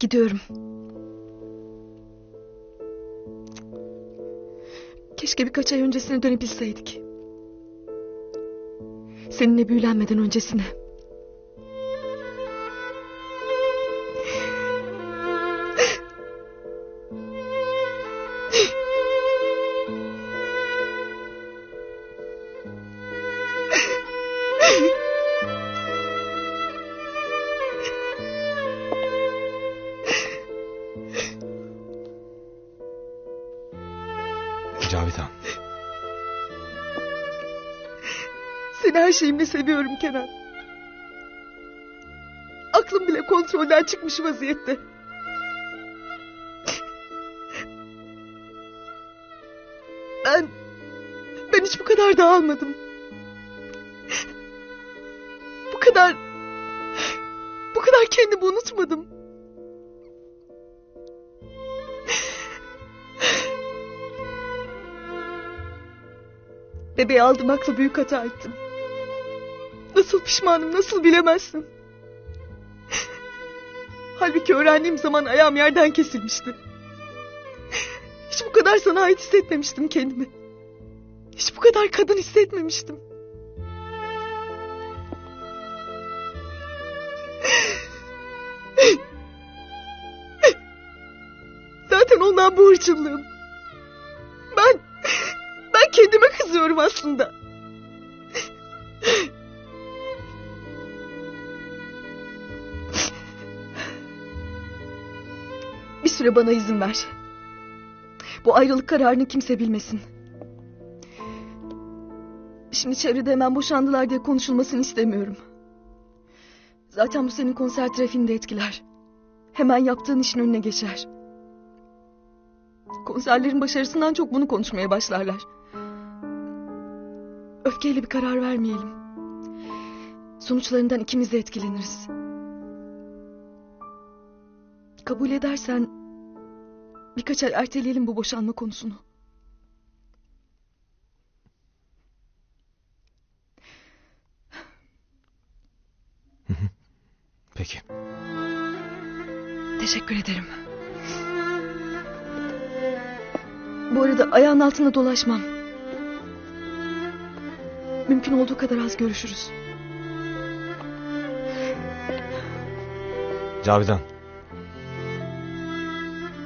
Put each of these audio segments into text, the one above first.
Gidiyorum. Keşke birkaç ay öncesine dönebilseydik. Seninle büyülenmeden öncesine. Cavidan. Seni her şeyimle seviyorum Kenan. Aklım bile kontrolden çıkmış vaziyette. Ben... Ben hiç bu kadar dağılmadım. Bu kadar... Bu kadar kendimi unutmadım. Bebeği aldırmakla büyük hata ettim. Nasıl pişmanım nasıl bilemezsin. Halbuki öğrendiğim zaman ayağım yerden kesilmişti. Hiç bu kadar sana ait hissetmemiştim kendimi. Hiç bu kadar kadın hissetmemiştim. Zaten ondan bu hırçınlığım. Ben... Ben kendime kızıyorum aslında. Bir süre bana izin ver. Bu ayrılık kararını kimse bilmesin. Şimdi çevrede hemen boşandılar diye konuşulmasını istemiyorum. Zaten bu senin konser trafiğini etkiler. Hemen yaptığın işin önüne geçer. Konserlerin başarısından çok bunu konuşmaya başlarlar. Öfkeyle bir karar vermeyelim. Sonuçlarından ikimiz de etkileniriz. Kabul edersen birkaç ay erteleyelim bu boşanma konusunu. Peki. Teşekkür ederim. Bu arada ayağın altında dolaşmam. Mümkün olduğu kadar az görüşürüz. Cavidan.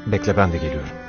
Bekle ben de geliyorum.